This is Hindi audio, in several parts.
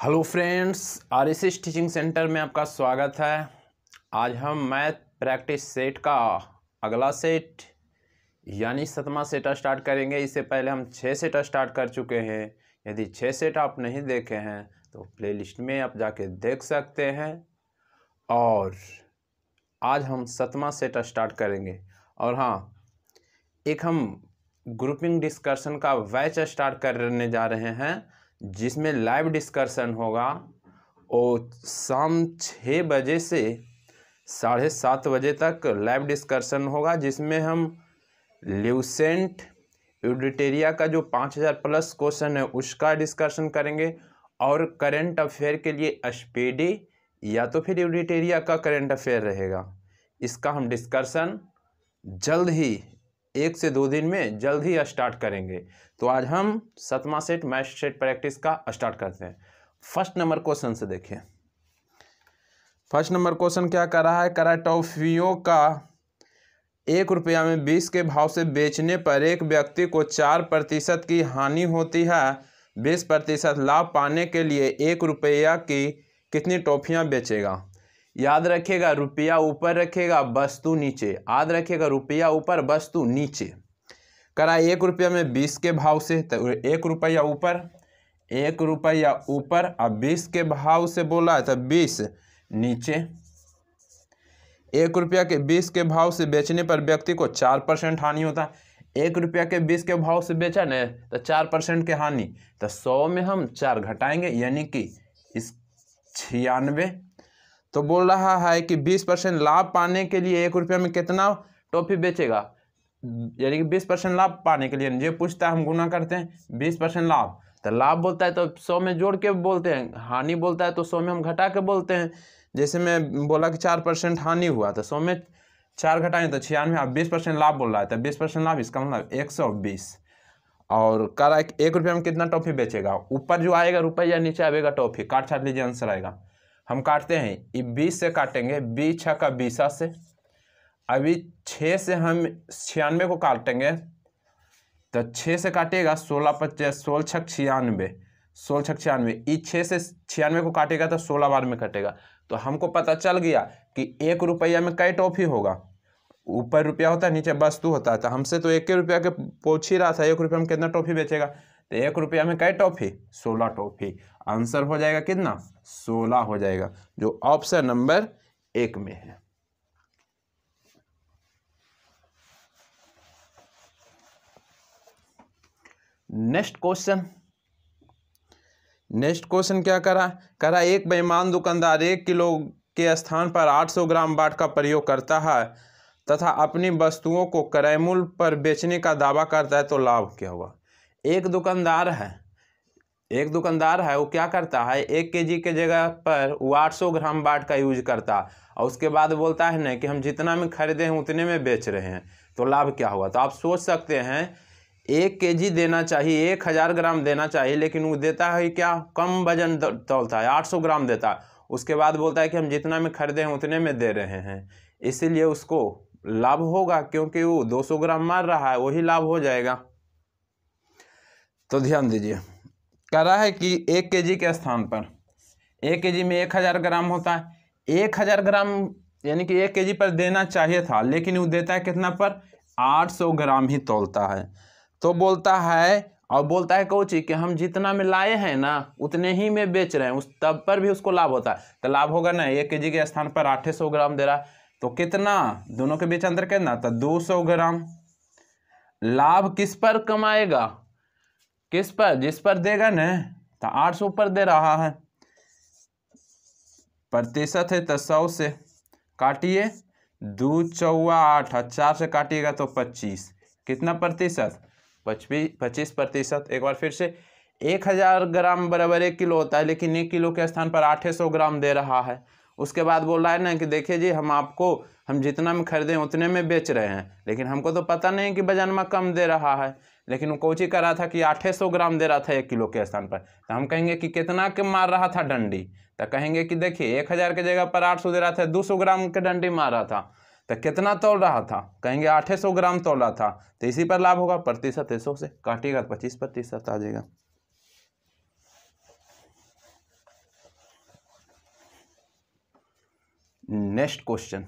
Hello friends R S teaching centre में आपका स्वागत है। आज हम मैथ प्रैक्टिस सेट का अगला सेट, यानी सतमा सेट स्टार्ट करेंगे। इससे पहले हम छः सेट स्टार्ट कर चुके हैं। यदि छः सेट आप नहीं देखे हैं तो प्लेलिस्ट में आप जाके देख सकते हैं। और आज हम सतमा सेट स्टार्ट करेंगे। और हाँ एक हम ग्रुपिंग डिस्कशन का बैच स्टार्ट करने जा रहे हैं। जिसमें लाइव डिस्कशन होगा और शाम छः बजे से साढ़े सात बजे तक लाइव डिस्कशन होगा, जिसमें हम ल्यूसेंट यूडिटेरिया का जो पाँच हज़ार प्लस क्वेश्चन है, उसका डिस्कशन करेंगे। और करंट अफेयर के लिए स्पीडी या तो फिर यूडिटेरिया का करंट अफेयर रहेगा। इसका हम डिस्कशन जल्द ही एक से दो दिन में जल्द ही स्टार्ट करेंगे। तो आज हम सतमा सेट मैथ सेट प्रैक्टिस का स्टार्ट करते हैं। फ़र्स्ट नंबर क्वेश्चन से देखिए फ़र्स्ट नंबर क्वेश्चन क्या कर रहा है? कर टॉफियों का एक रुपया में बीस के भाव से बेचने पर एक व्यक्ति को चार प्रतिशत की हानि होती है। बीस प्रतिशत लाभ पाने के लिए एक रुपया की कितनी टॉफियाँ बेचेगा? याद रखेगा, रुपया ऊपर रखेगा, वस्तु नीचे। याद रखिएगा रुपया ऊपर, वस्तु नीचे। करा एक रुपया में बीस के भाव से तो एक रुपया ऊपर, एक रुपया ऊपर, अब बीस के भाव से बोला तो बीस नीचे। एक रुपया के बीस के भाव से बेचने पर व्यक्ति को चार परसेंट हानि होता है। एक रुपया के बीस के भाव से बेचा न तो चार परसेंट के हानि। तो सौ में हम चार घटाएँगे, यानी कि इस छियानवे तो बोल रहा है कि बीस परसेंट लाभ पाने के लिए एक रुपया में कितना टॉफी बेचेगा? यानी कि बीस परसेंट लाभ पाने के लिए जो पूछता है हम गुना करते हैं, बीस परसेंट लाभ। तो लाभ बोलता है तो सौ में जोड़ के बोलते हैं, हानि बोलता है तो सौ में हम घटा के बोलते हैं। जैसे मैं बोला कि चार परसेंट हानि हुआ तो सौ में चार घटाएँ तो छियानवे, अब बीस परसेंट लाभ बोल रहा है तो बीस परसेंट लाभ इसका मतलब एक सौ बीस। और कह रहा है एक रुपये में कितना टॉफी बेचेगा? ऊपर जो आएगा, रुपया नीचे आएगा टॉफी। काट छाट लीजिए, आंसर आएगा। हम काटते हैं। बीस से काटेंगे। बीस छः का बीसा से। अभी छः से हम छियानवे को काटेंगे। तो छः से काटेगा सोलह पचास सोलह छः छियानवे। सोलह छः छियानवे। इस छः से छियानवे को काटेगा तो सोलह बार में कटेगा। तो हमको पता चल गया कि एक रुपया में कई टॉफी होगा। ऊपर रुपया होता है, नीचे वस्तु होता है। तो हमसे तो एक रुपया के पूछ ही रहा था, एक रुपया में कितना टॉफी बेचेगा? तो एक रुपया में कई टॉफी? सोलह टॉफी। आंसर हो जाएगा कितना? सोलह हो जाएगा, जो ऑप्शन नंबर एक में है। Next question. नेक्स्ट क्वेश्चन क्या करा? करा, एक बेईमान दुकानदार एक किलो के स्थान पर 800 ग्राम बाट का प्रयोग करता है, तथा अपनी वस्तुओं को क्रय मूल्य पर बेचने का दावा करता है तो लाभ क्या हुआ? एक दुकानदार है। एक दुकानदार है, वो क्या करता है, एक के जी के जगह पर वो आठ सौ ग्राम बाट का यूज़ करता और उसके बाद बोलता है ना कि हम जितना में खरीदे हैं, उतने में बेच रहे हैं। तो लाभ क्या हुआ? तो आप सोच सकते हैं, एक के जी देना चाहिए, एक हज़ार ग्राम देना चाहिए, लेकिन वो देता है क्या? कम वज़न तोलता है, आठ सौ ग्राम देता। है उसके बाद बोलता है कि हम जितना में खरीदे हैं, उतने में दे रहे हैं। इसीलिए उसको लाभ होगा, क्योंकि वो दो सौ ग्राम मार रहा है, वही लाभ हो जाएगा। तो ध्यान दीजिए। कह रहा है कि एक के जी के स्थान पर, एक के जी में एक हज़ार ग्राम होता है। एक हज़ार ग्राम यानी कि एक के जी पर देना चाहिए था, लेकिन वो देता है कितना पर? आठ सौ ग्राम ही तोलता है। तो बोलता है, और बोलता है कोची कि हम जितना में लाए हैं ना, उतने ही में बेच रहे हैं, उस तब पर भी उसको लाभ होता है। तो लाभ होगा ना, एक के के स्थान पर आठ सौ ग्राम दे रहा है। तो कितना? दोनों के बीच अंतर कितना? तो दो सौ ग्राम। लाभ किस पर कमाएगा? किस पर? जिस पर देगा न? तो आठ सौ पर दे रहा है। प्रतिशत है तो सौ से काटिए। दो चौवा आठ चार से काटिएगा तो पच्चीस। कितना प्रतिशत? पचपी पच्चीस प्रतिशत। एक बार फिर से। एक हज़ार ग्राम बराबर एक किलो होता है, लेकिन एक किलो के स्थान पर आठ सौ ग्राम दे रहा है। उसके बाद बोल रहा है ना कि देखिए जी, हम आपको, हम जितना में खरीदें उतने में बेच रहे हैं। लेकिन हमको तो पता नहीं कि वज़न में कम दे रहा है। लेकिन वो कोची कह रहा था कि 800 ग्राम दे रहा था एक किलो के स्थान पर। तो हम कहेंगे कि कितना के मार रहा था डंडी? तो कहेंगे कि देखिए, एक हज़ार के जगह पर 800 दे रहा था 200 ग्राम के डंडी मार रहा था। तो कितना तोल रहा था? कहेंगे 800 ग्राम तोला था। तो इसी पर लाभ होगा, प्रतिशत एक से काटिएगा तो पच्चीस प्रतिशत आ जाएगा। Next question.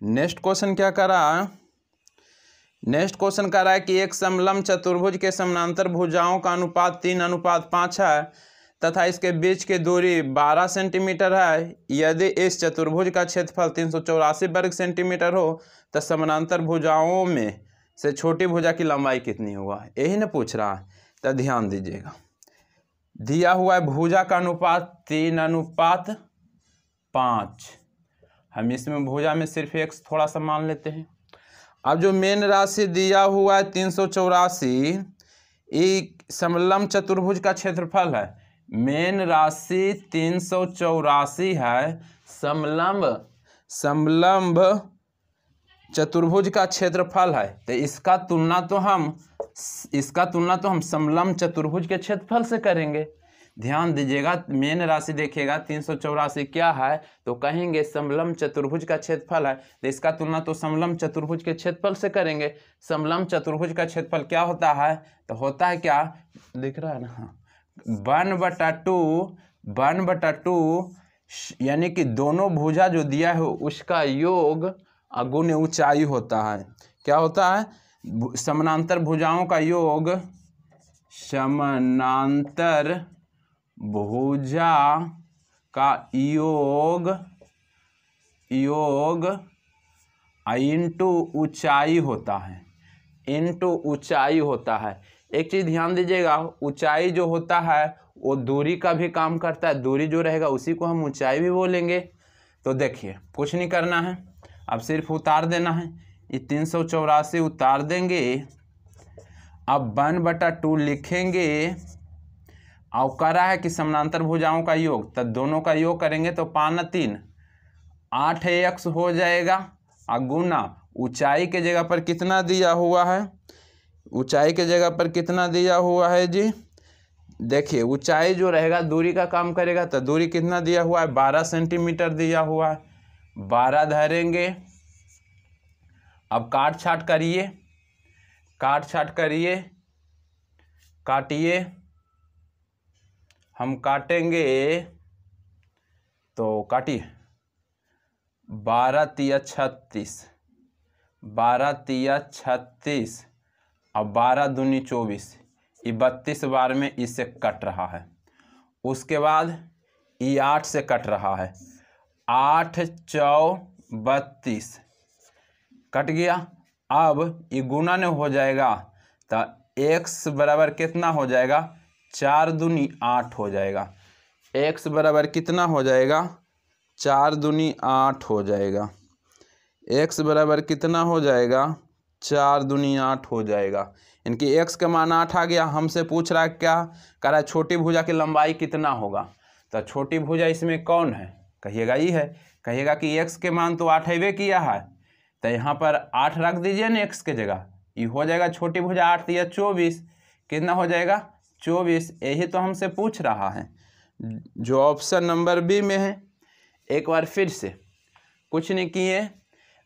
नेक्स्ट क्वेश्चन क्या कर रहा है? नेक्स्ट क्वेश्चन कह रहा है कि एक समलम चतुर्भुज के समानांतर भुजाओं का अनुपात तीन, अनुपात पाँच है, तथा इसके बीच की दूरी बारह सेंटीमीटर है। यदि इस चतुर्भुज का क्षेत्रफल तीन सौ चौरासी वर्ग सेंटीमीटर हो तो समानांतर भुजाओं में से छोटी भुजा की लंबाई कितनी होगा यही ना पूछ रहा है तो ध्यान दीजिएगा। दिया हुआ है भुजा का अनुपात तीन, अनुपात पाँच। हम इसमें भुजा में सिर्फ़ एक थोड़ा सा मान लेते हैं। अब जो मेन राशि दिया हुआ है तीन सौ चौरासी समलम चतुर्भुज का क्षेत्रफल है। मेन राशि तीन सौ चौरासी है समलंब समलंब चतुर्भुज का क्षेत्रफल है। तो इसका तुलना तो हम, इसका तुलना तो हम समलंब चतुर्भुज के क्षेत्रफल से करेंगे। ध्यान दीजिएगा, मेन राशि देखिएगा, तीन सौ चौरासी क्या है? तो कहेंगे समलम चतुर्भुज का क्षेत्रफल है। तो इसका तुलना तो समलम चतुर्भुज के क्षेत्रफल से करेंगे। समलम चतुर्भुज का क्षेत्रफल क्या होता है? तो होता है क्या? दिख रहा है ना? हाँ। वन बटा टू, वन बटा टू, यानी कि दोनों भुजा जो दिया है, उसका योग अगुण ऊंचाई होता है। क्या होता है? समानांतर भुजाओं का योग समानांतर भुजा का योग योग इंटू ऊंचाई होता है। इंटू ऊंचाई होता है। एक चीज़ ध्यान दीजिएगा, ऊंचाई जो होता है, वो दूरी का भी काम करता है। दूरी जो रहेगा, उसी को हम ऊंचाई भी बोलेंगे। तो देखिए, कुछ नहीं करना है। अब सिर्फ़ उतार देना है। ये तीन सौ चौरासी उतार देंगे। अब वन बटा टू लिखेंगे। और कह रहा है कि समानांतर भुजाओं का योग, तब दोनों का योग करेंगे तो पान तीन। आठ एक्स हो जाएगा। और गुना ऊंचाई के जगह पर कितना दिया हुआ है? ऊंचाई के जगह पर कितना दिया हुआ है जी? देखिए, ऊंचाई जो रहेगा, दूरी का काम करेगा तो दूरी कितना दिया हुआ है? बारह सेंटीमीटर दिया हुआ है। बारह धरेंगे। अब काट छाट करिए। काट छाट करिए। काटिए। हम काटेंगे तो काटिए। बारह तिया छत्तीस। बारह तिया छत्तीस। और बारह दूनी चौबीस। ये बत्तीस बार में इससे कट रहा है। उसके बाद ये आठ से कट रहा है। आठ, चौ, बत्तीस। कट गया। अब ये गुना ने हो जाएगा तो एक्स बराबर कितना हो जाएगा? चार दूनी आठ हो जाएगा। एक्स बराबर कितना हो जाएगा? चार दूनी आठ हो जाएगा। एक्स बराबर कितना हो जाएगा? चार दूनी आठ हो जाएगा। इनकी एक्स का मान आठ आ गया। हमसे पूछ रहा है क्या? कह रहा है, छोटी भुजा की लंबाई कितना होगा? तो छोटी भुजा इसमें कौन है? कहिएगा ये है। कहिएगा कि एक्स के मान तो आठ है किया है। तो यहाँ पर आठ रख दीजिए ना एक्स के जगह। ये हो जाएगा छोटी भुजा आठ दिया चौबीस। कितना हो जाएगा? चौबीस, यही तो हमसे पूछ रहा है। जो ऑप्शन नंबर बी में है, एक बार फिर से। कुछ नहीं किए,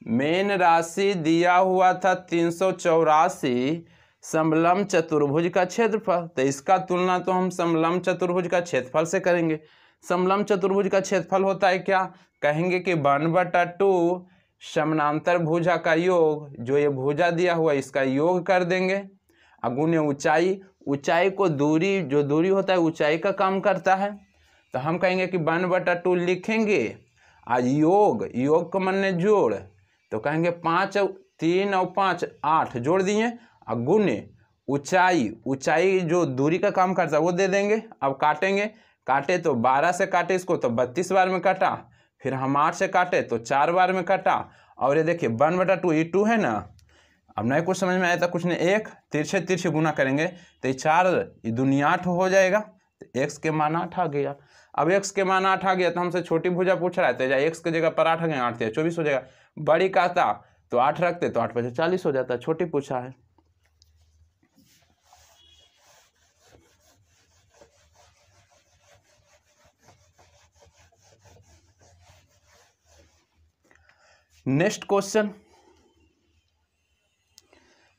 मेन राशि दिया हुआ था तीन सौ चौरासी समलम चतुर्भुज का क्षेत्रफल। तो इसका तुलना तो हम समलम चतुर्भुज का क्षेत्रफल से करेंगे। समलम चतुर्भुज का क्षेत्रफल होता है क्या? कहेंगे कि वन बटा टू समानांतर भुजा का योग, जो ये भुजा दिया हुआ इसका योग कर देंगे। अगुण ऊंचाई ऊंचाई को दूरी, जो दूरी होता है, ऊंचाई का काम करता है। तो हम कहेंगे कि वन बटा टू लिखेंगे आज योग योग को मन जोड़ तो कहेंगे पाँच, तीन और पाँच, आठ, जोड़ दिए, और गुने, ऊंचाई ऊंचाई जो दूरी का काम करता है, वो दे देंगे। अब काटेंगे, काटे तो बारह से काटे इसको तो बत्तीस बार में काटा, फिर हम आठ से काटे तो चार बार में काटा, और ये देखिए, वन बटा टू, ये टू है ना? अब नहीं कुछ समझ में आया था, कुछ नहीं, एक तिरछे तिरछे गुना करेंगे तो ये चार दुनिया आठ हो जाएगा तो एक्स के मान आठ आ गया। अब एक्स के मान आठ आ गया तो हमसे छोटी भुजा पूछ रहा है तो एक्स की जगह पर आठ आ गया, आठ दिया, चौबीस हो जाएगा। बड़ी कहता तो आठ रखते तो आठ बजे चालीस हो जाता, छोटी पूछा है। नेक्स्ट क्वेश्चन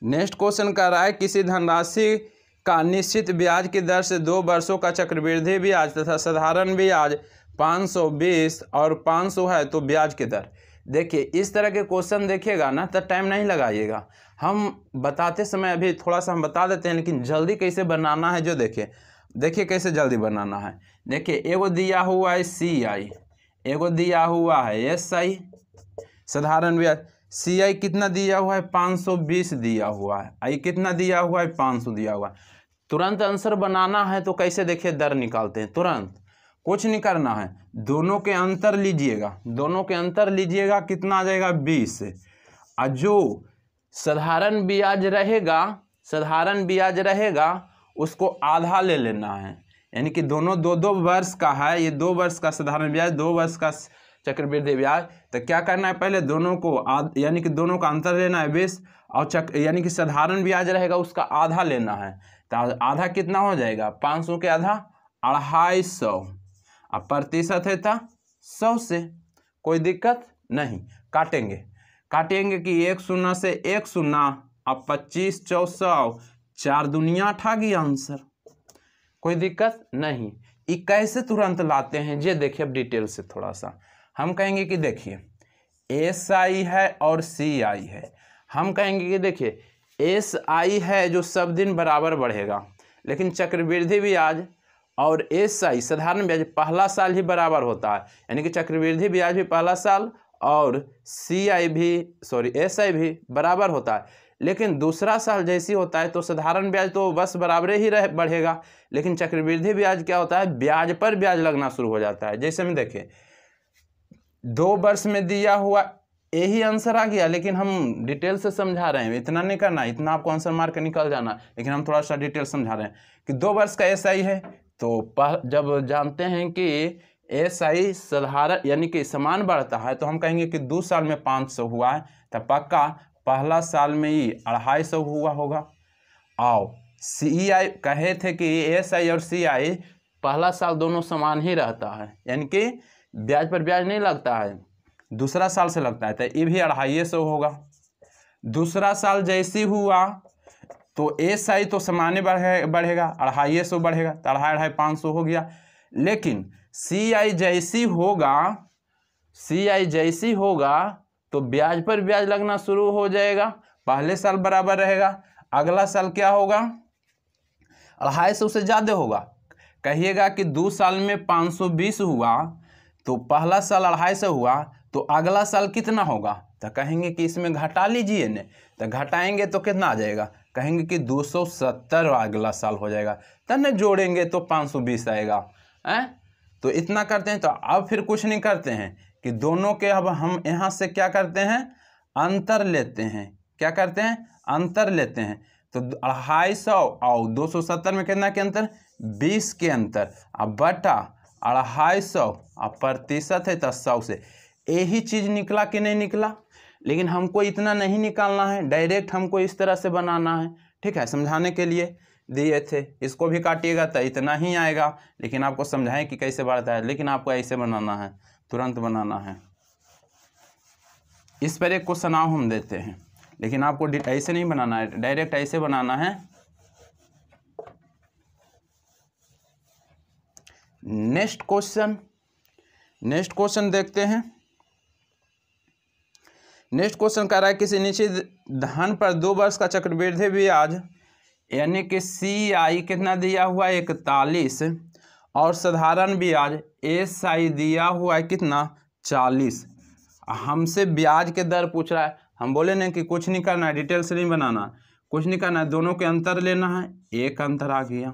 नेक्स्ट क्वेश्चन कह रहा है, किसी धनराशि का निश्चित ब्याज की दर से दो वर्षों का चक्रवृद्धि ब्याज तथा साधारण ब्याज 520 और 500 है तो ब्याज की दर। देखिए, इस तरह के क्वेश्चन देखिएगा ना तो टाइम नहीं लगाइएगा। हम बताते समय अभी थोड़ा सा हम बता देते हैं, लेकिन जल्दी कैसे बनाना है जो देखिए। देखिए कैसे जल्दी बनाना है। देखिए, एगो दिया हुआ है सी आई एगो दिया हुआ है एस आई साधारण ब्याज। सी आई कितना दिया हुआ है? पाँच सौ बीस दिया हुआ है। आई कितना दिया हुआ है? पाँच सौ दिया हुआ है। तुरंत आंसर बनाना है तो कैसे देखिए? दर निकालते हैं। तुरंत। कुछ नहीं करना है। दोनों के अंतर लीजिएगा। दोनों के अंतर लीजिएगा। कितना आ जाएगा? बीस। और जो साधारण ब्याज रहेगा, साधारण ब्याज रहेगा, उसको आधा ले लेना है। यानी कि दोनों दो दो वर्ष का है। ये दो वर्ष का साधारण ब्याज, दो वर्ष का चक्रवृद्धि ब्याज तो क्या करना है? पहले दोनों को यानी कि दोनों का अंतर लेना है बीस, और यानी कि साधारण ब्याज रहेगा, उसका आधा लेना है। तो आधा कितना हो जाएगा? पाँच सौ के आधा, अढ़ाई सौ। अब प्रतिशत है था सौ से, कोई दिक्कत नहीं। काटेंगे। काटेंगे कि एक शून्य से एक शून्य, अब पच्चीस चौसौ, चार दुनिया अठा गया आंसर। कोई दिक्कत नहीं। ये कैसे तुरंत लाते हैं। ये देखिए अब डिटेल से थोड़ा सा। हम कहेंगे कि देखिए एस आई है और सी आई है। हम कहेंगे कि देखिए एस आई है जो सब दिन बराबर बढ़ेगा, लेकिन चक्रवृद्धि ब्याज और एस आई साधारण ब्याज पहला साल ही बराबर होता है। यानी कि चक्रवृद्धि ब्याज भी पहला साल और सी आई भी सॉरी एस आई भी बराबर होता है। लेकिन दूसरा साल जैसी होता है तो साधारण ब्याज तो बस बराबर ही रह, बढ़ेगा, लेकिन चक्रवृद्धि ब्याज क्या होता है? ब्याज पर ब्याज लगना शुरू हो जाता है। जैसे में देखें दो वर्ष में दिया हुआ यही आंसर आ गया, लेकिन हम डिटेल से समझा रहे हैं। इतना नहीं करना, इतना आपको आंसर मार के निकल जाना, लेकिन हम थोड़ा सा डिटेल समझा रहे हैं कि दो वर्ष का एस आई है। तो जब जानते हैं कि एस आई साधारण यानी कि समान बढ़ता है तो हम कहेंगे कि दो साल में पाँच सौ हुआ है तो पक्का पहला साल में ही अढ़ाई सौ हुआ होगा। आओ सी आई कहे थे कि एस आई और सी आई पहला साल दोनों समान ही रहता है, यानी कि ब्याज पर ब्याज नहीं लगता है, दूसरा साल से लगता है तो ये भी अढ़ाई सौ होगा। दूसरा साल जैसी हुआ तो एस आई तो सामान्य बढ़े, बढ़ेगा अढ़ाई सौ बढ़ेगा तो अढ़ाई अढ़ाई, पाँच सौ हो गया। लेकिन सी आई जैसी होगा सी आई जैसी होगा तो ब्याज पर ब्याज लगना शुरू हो जाएगा, पहले साल बराबर रहेगा, अगला साल क्या होगा? अढ़ाई सौ से ज़्यादा होगा। कहिएगा कि दो साल में पाँच सौ बीस हुआ तो पहला साल अढ़ाई सौ हुआ तो अगला साल कितना होगा? तो कहेंगे कि इसमें घटा लीजिए न। तो घटाएँगे तो कितना आ जाएगा? कहेंगे कि दो सौ सत्तर अगला साल हो जाएगा। तब न जोड़ेंगे तो पाँच सौ बीस आएगा। हैं? तो इतना करते हैं तो अब फिर कुछ नहीं करते हैं कि दोनों के अब हम यहाँ से क्या करते हैं? अंतर लेते हैं। क्या करते हैं? अंतर लेते हैं। तो अढ़ाई सौ, और दो सौ सत्तर में कितना के अंतर? बीस के अंतर। अब बटा अढ़ाई सौ और प्रतिशत है तो सौ से। यही चीज़ निकला कि नहीं निकला? लेकिन हमको इतना नहीं निकालना है। डायरेक्ट हमको इस तरह से बनाना है। ठीक है, समझाने के लिए दिए थे। इसको भी काटिएगा तो इतना ही आएगा। लेकिन आपको समझाएँ कि कैसे बढ़ता है। लेकिन आपको ऐसे बनाना है। तुरंत बनाना है। इस पर एक क्वेश्चन आओ, हम देते हैं। लेकिन आपको ऐसे नहीं बनाना है। डायरेक्ट ऐसे बनाना है। नेक्स्ट क्वेश्चन नेक्स्ट क्वेश्चन देखते हैं। नेक्स्ट क्वेश्चन कह रहा है किसी निश्चित धन पर दो वर्ष का चक्रवृद्धि ब्याज यानी कि सी आई कितना दिया हुआ है? इकतालीस। और साधारण ब्याज एस आई दिया हुआ है कितना? चालीस। हमसे ब्याज के दर पूछ रहा है। हम बोले ना कि कुछ नहीं करना है डिटेल से नहीं बनाना। कुछ नहीं करना है, दोनों के अंतर लेना है। एक अंतर आ गया।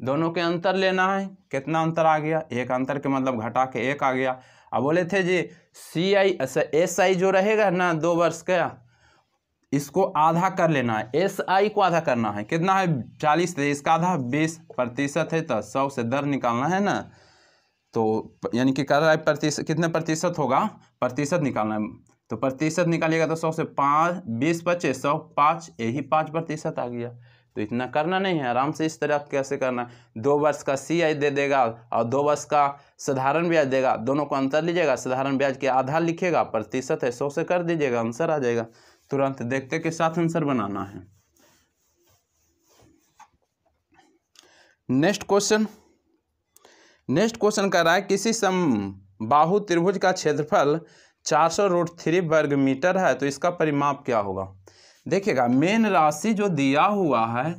दोनों के अंतर लेना है। कितना अंतर आ गया? एक अंतर के मतलब घटा के एक आ गया। अब बोले थे जी सी आई एस आई जो रहेगा ना, दो वर्ष का, इसको आधा कर लेना है। एस आई को आधा करना है। कितना है? चालीस थे इसका आधा, बीस प्रतिशत है तो सौ से दर निकालना है ना। तो यानी कि कर रहा है प्रतिशत कितने प्रतिशत होगा? प्रतिशत निकालना है। तो प्रतिशत निकालिएगा तो सौ से पाँच, बीस पच्चीस, सौ पाँच, यही पाँच प्रतिशत आ गया। तो इतना करना नहीं है, आराम से इस तरह आप कैसे करना है? दो वर्ष का सी आई दे देगा और दो वर्ष का साधारण ब्याज देगा, दोनों को अंतर लीजिएगा, साधारण ब्याज के आधार लिखिएगा प्रतिशत है, सौ से कर दीजिएगा, आंसर आ जाएगा। तुरंत देखते के साथ आंसर बनाना है। Next question. नेक्स्ट क्वेश्चन कर रहा है, किसी सम बाहु त्रिभुज का क्षेत्रफल 400 रूट थ्री वर्ग मीटर है तो इसका परिमाप क्या होगा? देखिएगा, मेन राशि जो दिया हुआ है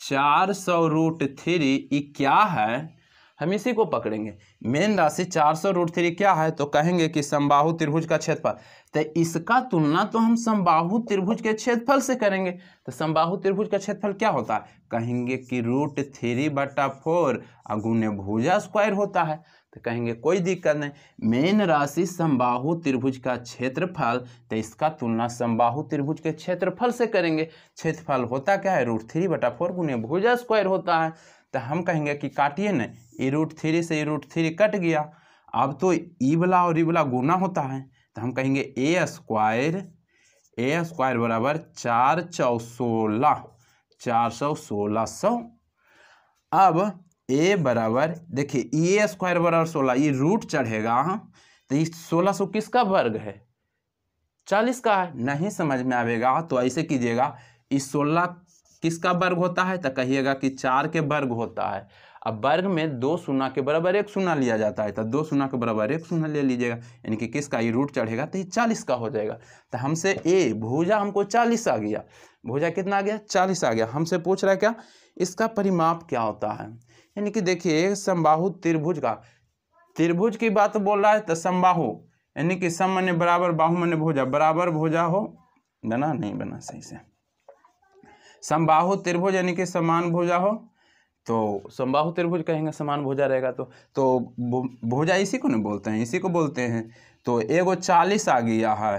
400 रूट थ्री ये क्या है? हम इसी को पकड़ेंगे। मेन राशि 400 रूट थ्री क्या है? तो कहेंगे कि समबाहु त्रिभुज का क्षेत्रफल। तो इसका तुलना तो हम समबाहु त्रिभुज के क्षेत्रफल से करेंगे। तो समबाहु त्रिभुज का क्षेत्रफल क्या होता है? कहेंगे कि रूट थ्री बटा फोर अगुने भुजा स्क्वायर होता है। तो कहेंगे, कोई दिक्कत नहीं। मेन राशि समबाहु त्रिभुज का क्षेत्रफल तो इसका तुलना समबाहु त्रिभुज के क्षेत्रफल से करेंगे। क्षेत्रफल होता क्या है? रूट थ्री बटा फोर गुने भुजा स्क्वायर होता है। तो हम कहेंगे कि काटिए न ई रूट थ्री से ई रूट थ्री कट गया। अब तो ई वाला और ई वाला गुना होता है। तो हम कहेंगे ए स्क्वायर ए स्क्वायर बराबर चार चौ सोलह, चार सौ सोलह सौ। अब ए बराबर, देखिए ए स्क्वायर बराबर सोलह, ये रूट चढ़ेगा तो ये सोलह सौ किसका वर्ग है? चालीस का है। नहीं समझ में आएगा तो ऐसे कीजिएगा, इस सोलह किसका वर्ग होता है? तो कहिएगा कि चार के वर्ग होता है। अब वर्ग में दो शून्य के बराबर एक शून्य लिया जाता है तो दो शून्य के बराबर एक शून्य ले लीजिएगा, यानी कि किसका ये रूट चढ़ेगा तो ये चालीस का हो जाएगा। तो हमसे ए भूजा हमको चालीस आ गया। भूजा कितना आ गया? चालीस आ गया। हमसे पूछ रहा है क्या? इसका परिमाप क्या होता है? यानी कि देखिए, समबाहु त्रिभुज का। त्रिभुज की बात बोल रहा है तो समबाहु, यानी कि सम मने बराबर, बाहु मने भुजा। बराबर भुजा हो, बना नहीं बना, सही से। समबाहु त्रिभुज यानी कि समान भुजा हो तो समबाहु त्रिभुज कहेंगे समान भुजा रहेगा तो तो भुजा इसी को नहीं बोलते हैं, इसी को बोलते हैं। तो एगो चालीस आ गया है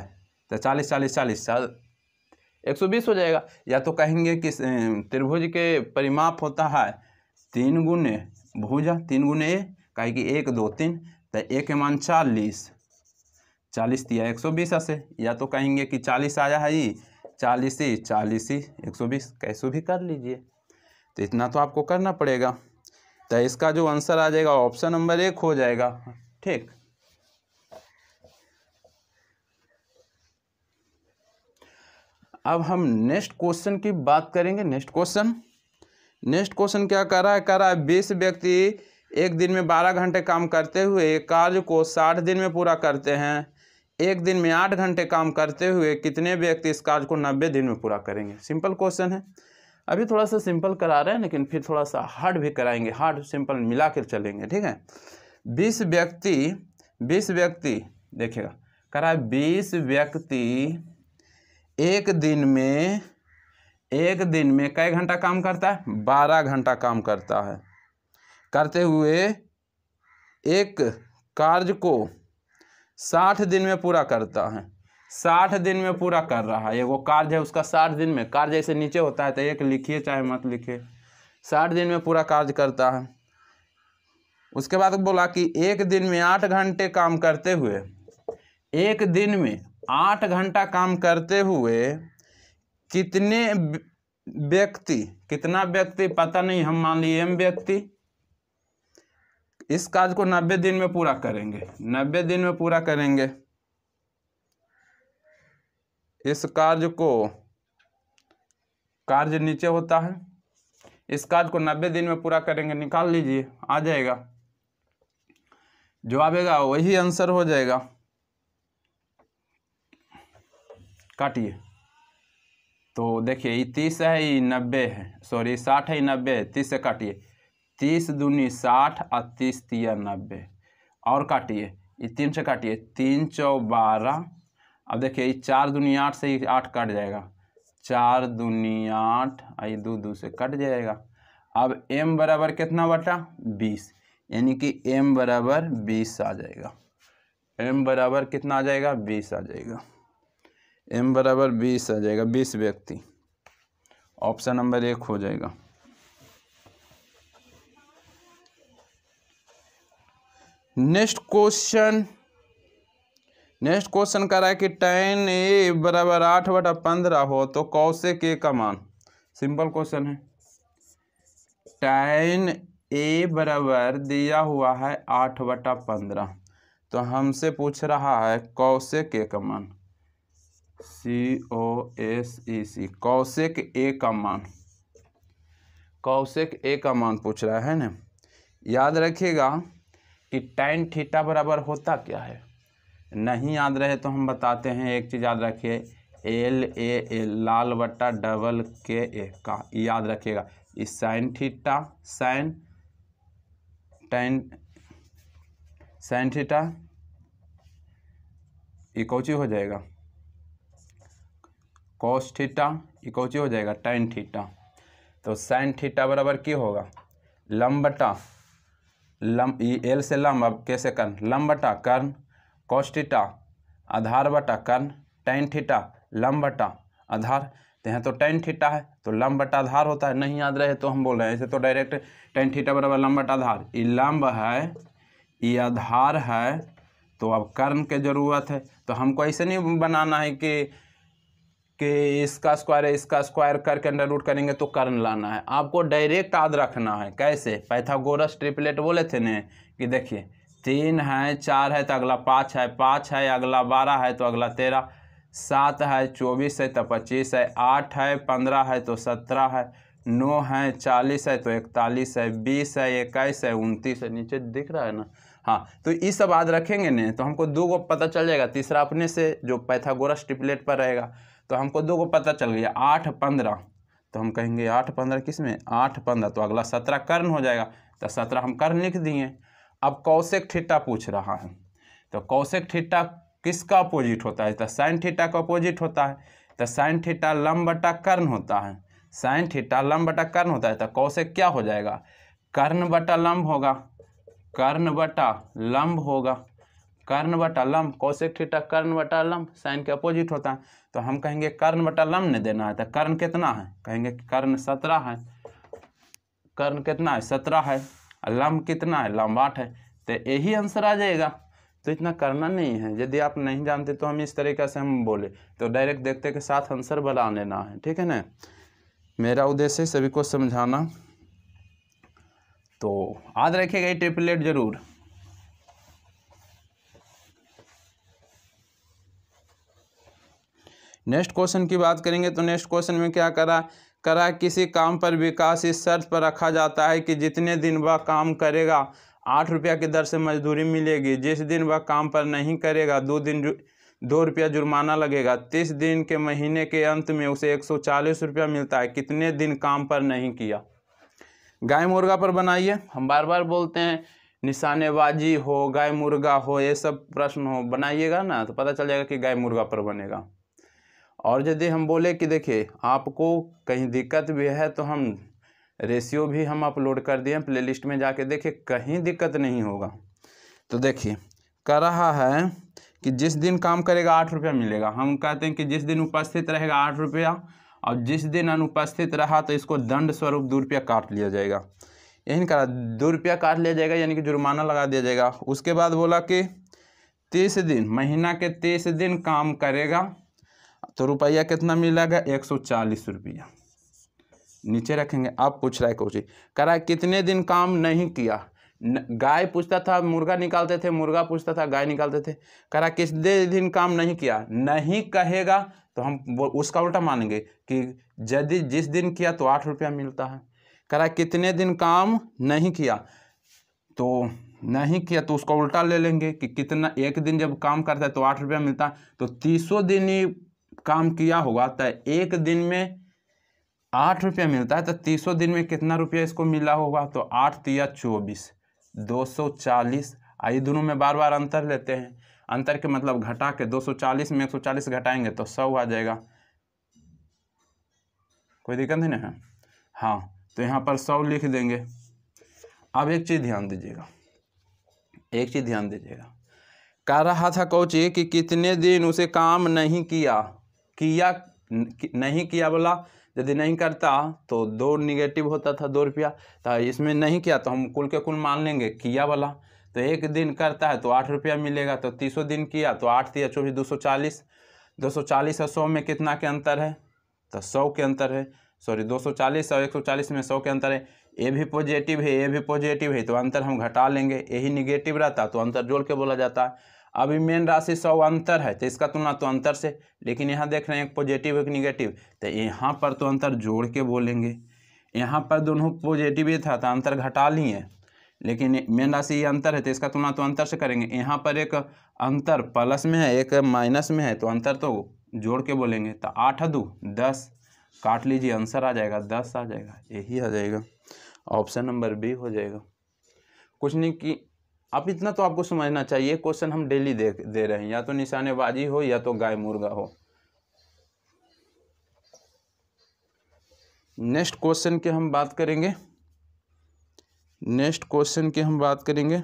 तो चालीस चालीस चालीस, चाल, एक सौ बीस हो जाएगा। या तो कहेंगे कि त्रिभुज के परिमाप होता है तीन गुने भुजा, तीन गुने ए, कहे कि एक, दो, तीन तो एक मान चालीस। चालीस दिया एक सौ बीस से, या तो कहेंगे कि चालीस आया है ही चालीस ही चालीस ही एक सौ बीस, कैसे भी कर लीजिए। तो इतना तो आपको करना पड़ेगा। तो इसका जो आंसर आ जाएगा, ऑप्शन नंबर एक हो जाएगा। ठीक। अब हम नेक्स्ट क्वेश्चन की बात करेंगे। Next question. नेक्स्ट क्वेश्चन क्या कर रहा है? कर रहा है, बीस व्यक्ति एक दिन में बारह घंटे काम करते हुए कार्य को साठ दिन में पूरा करते हैं। एक दिन में आठ घंटे काम करते हुए कितने व्यक्ति इस कार्य को नब्बे दिन में पूरा करेंगे? सिंपल क्वेश्चन है। अभी थोड़ा सा सिंपल करा रहे हैं, लेकिन फिर थोड़ा सा हार्ड भी कराएँगे। हार्ड, सिंपल मिला कर चलेंगे, ठीक है? बीस व्यक्ति बीस व्यक्ति, देखिएगा करा बीस व्यक्ति एक दिन में एक दिन में कई घंटा काम करता है? बारह घंटा काम करता है। करते हुए एक कार्य को साठ दिन में पूरा करता है। साठ दिन में पूरा कर रहा है। वो कार्य है उसका साठ दिन में। कार्य जैसे नीचे होता है तो एक लिखिए चाहे मत लिखिए। साठ दिन में पूरा कार्य करता है। उसके बाद बोला कि एक दिन में आठ घंटे काम करते हुए, एक दिन में आठ घंटा काम करते हुए कितने व्यक्ति, कितना व्यक्ति पता नहीं, हम मान लिए एम व्यक्ति। इस कार्य को नब्बे दिन में पूरा करेंगे। नब्बे दिन में पूरा करेंगे। इस कार्य को कार्य नीचे होता है। इस कार्य को नब्बे दिन में पूरा करेंगे, निकाल लीजिए, आ जाएगा। जो आएगा वही आंसर हो जाएगा। काटिए। तो देखिए, ये तीस है, ये नब्बे है। सॉरी साठ है नब्बे है। तीस से काटिए। तीस दूनी साठ और तीस तिया नब्बे। और काटिए। ये तीन से काटिए। तीन चौ बारह। अब देखिए, ये चार दूनी आठ से ही आठ कट जाएगा। चार दूनी आठ आई दो दो से कट जाएगा। अब m बराबर कितना बटा? बीस। यानी कि m बराबर बीस आ जाएगा। m बराबर कितना आ जाएगा? बीस आ जाएगा। M बराबर बीस आ जाएगा, बीस व्यक्ति। ऑप्शन नंबर एक हो जाएगा। Next question. नेक्स्ट क्वेश्चन कर रहा है कि टेन ए बराबर आठ बटा पंद्रह हो तो कौसे के का मान? सिंपल क्वेश्चन है। टेन ए बराबर दिया हुआ है आठ बटा पंद्रह। तो हमसे पूछ रहा है कौसे के का मान? सी ओ एस ई सी कौशिक ए का मान। कौशिक ए का मान पूछ रहा है ना? याद रखिएगा कि टेन थीटा बराबर होता क्या है? नहीं याद रहे तो हम बताते हैं, एक चीज़ याद रखिए एल ए एल लाल बट्टा डबल के ए का। याद रखिएगा, इस sine theta sine tan sine theta ये कौची हो जाएगा? कॉस थीटा कौची हो जाएगा टेन थीटा तो साइन थीटा बराबर की होगा? लम्बटा लम लम एल से लम अब कैसे कर्ण? लम बटा कर्ण कॉस थीटा आधार बटा कर्ण टेन थीटा लम बटा आधार। तो यहाँ तो टेन थीटा है तो लम बटा आधार होता है। नहीं याद रहे तो हम बोल रहे हैं, ऐसे तो डायरेक्ट टेन थीटा बराबर लम बटा आधार। ये लम्ब है, ये आधार है तो अब कर्ण के ज़रूरत है। तो हमको ऐसे नहीं बनाना है कि कि इसका स्क्वायर है, इसका स्क्वायर करके अंडर रूट करेंगे तो कर्ण लाना है। आपको डायरेक्ट याद रखना है, कैसे? पैथागोरस ट्रिपलेट बोले थे ना कि देखिए, तीन है, चार है तो अगला पाँच है पाँच है, अगला बारह है तो अगला तेरह, सात है, चौबीस है तो पच्चीस है, आठ है, पंद्रह है तो सत्रह है, नौ है, चालीस है तो इकतालीस है, बीस है, इक्कीस है, उनतीस है, नीचे दिख रहा है ना? हाँ तो ये सब याद रखेंगे ना तो हमको दो को पता चल जाएगा, तीसरा अपने से, जो पैथागोरस ट्रिपलेट पर रहेगा। तो हमको दो को पता चल गया, आठ पंद्रह। तो हम कहेंगे, आठ पंद्रह किसमें? आठ पंद्रह। तो अगला सत्रह कर्ण हो जाएगा। तो सत्रह हम कर्ण लिख दिए। अब कौशिक ठिट्टा पूछ रहा है। तो कौशिक ठिट्टा किसका अपोजिट होता है? तो साइन ठिट्टा का अपोजिट होता है। तो साइन ठिट्टा लम बटा कर्ण होता है। साइन ठिट्टा लम बटा कर्ण होता है। तो कौशिक क्या हो जाएगा? कर्ण बटा लम्ब होगा। कर्ण बटा लम्ब होगा। कर्ण बटा लम्ब कौशिक थीटा कर्ण बटा लम्ब साइन के अपोजिट होता है। तो हम कहेंगे कर्ण बटा ने देना है तो कर्ण कितना है? कहेंगे कर्ण सत्रह है। कर्ण कितना है? सत्रह है। लंब कितना है? लंब आठ है। तो यही आंसर आ जाएगा। तो इतना करना नहीं है। यदि आप नहीं जानते तो हम इस तरीके से हम बोले। तो डायरेक्ट देखते के साथ आंसर बना लेना है। ठीक है ना? मेरा उद्देश्य सभी को समझाना। तो याद रखिएगा ये ट्रिपलेट ज़रूर। नेक्स्ट क्वेश्चन की बात करेंगे तो नेक्स्ट क्वेश्चन में क्या करा करा किसी काम पर विकास इस शर्त पर रखा जाता है कि जितने दिन वह काम करेगा, आठ रुपया की दर से मजदूरी मिलेगी। जिस दिन वह काम पर नहीं करेगा, दो दिन दो रुपया जुर्माना लगेगा। तीस दिन के महीने के अंत में उसे एक सौ चालीस रुपया मिलता है। कितने दिन काम पर नहीं किया? गाय मुर्गा पर बनाइए। हम बार बार बोलते हैं, निशानेबाजी हो, गाय मुर्गा हो, ये सब प्रश्न हो। बनाइएगा ना तो पता चल जाएगा कि गाय मुर्गा पर बनेगा। और यदि हम बोले कि देखिए, आपको कहीं दिक्कत भी है तो हम रेशियो भी हम अपलोड कर दिए प्लेलिस्ट में जाके देखिए, कहीं दिक्कत नहीं होगा। तो देखिए, कह रहा है कि जिस दिन काम करेगा, आठ रुपया मिलेगा। हम कहते हैं कि जिस दिन उपस्थित रहेगा, आठ रुपया, और जिस दिन अनुपस्थित रहा तो इसको दंड स्वरूप दो रुपया काट लिया जाएगा। यही करा दो रुपया काट लिया जाएगा, यानी कि जुर्माना लगा दिया जाएगा। उसके बाद बोला कि तीस दिन, महीना के तीस दिन काम करेगा तो रुपया कितना मिलेगा? एक सौ चालीस रुपया। नीचे रखेंगे। अब पूछ रहा है कोची करा कितने दिन काम नहीं किया? गाय पूछता था, मुर्गा निकालते थे, मुर्गा पूछता था, गाय निकालते थे। करा कितने दिन काम नहीं किया? नहीं कहेगा तो हम उसका उल्टा मानेंगे कि यदि जिस दिन किया तो आठ रुपया मिलता है। करा कितने दिन काम नहीं किया? तो नहीं किया तो उसका उल्टा ले लेंगे कि कितना, एक दिन जब काम करता है तो आठ रुपया मिलता है। तो तीसों दिन ही काम किया होगा तो एक दिन में आठ रुपया मिलता है तो तीसों दिन में कितना रुपया इसको मिला होगा? तो आठ तिया चौबीस, दो सौ चालीस। आइए दोनों में बार बार अंतर लेते हैं। अंतर के मतलब घटा के दो सौ चालीस में एक सौ चालीस घटाएँगे तो सौ आ जाएगा। कोई दिक्कत नहीं है? हाँ तो यहाँ पर सौ लिख देंगे। अब एक चीज़ ध्यान दीजिएगा। एक चीज़ ध्यान दीजिएगा। कह रहा था कोची कि कितने दिन उसे काम नहीं किया? किया नहीं किया बोला, यदि नहीं करता तो दो निगेटिव होता था, दो रुपया। तो इसमें नहीं किया तो हम कुल के कुल मान लेंगे, किया वाला तो एक दिन करता है तो आठ रुपया मिलेगा तो तीसों दिन किया तो आठ दिया, चौबीस, दो सौ चालीस। दो सौ चालीस और सौ में कितना के अंतर है? तो सौ के अंतर है। सॉरी दो सौ चालीस और एक सौ चालीस में सौ के अंतर है। ए भी पॉजिटिव है, ए भी पॉजिटिव है तो अंतर हम घटा लेंगे। यही निगेटिव रहता तो अंतर जोड़ के बोला जाता। है अभी मेन राशि सौ अंतर है तो इसका तुलना तो अंतर से, लेकिन यहाँ देख रहे हैं एक पॉजिटिव एक निगेटिव तो यहाँ पर तो अंतर जोड़ के बोलेंगे। यहाँ पर दोनों पॉजिटिव ही था तो अंतर घटा लिए लेकिन मेन राशि ये अंतर है तो इसका तुलना तो अंतर से करेंगे। यहाँ पर एक अंतर प्लस में है, एक माइनस में है तो अंतर तो जोड़ के बोलेंगे। तो आठ दो, दस, काट लीजिए आंसर आ जाएगा, दस आ जाएगा, यही आ जाएगा। ऑप्शन नंबर बी हो जाएगा। कुछ नहीं कि अब इतना तो आपको समझना चाहिए, क्वेश्चन हम डेली दे दे रहे हैं। या तो निशानेबाजी हो, या तो गाय मुर्गा हो। नेक्स्ट क्वेश्चन की हम बात करेंगे। नेक्स्ट क्वेश्चन की हम बात करेंगे।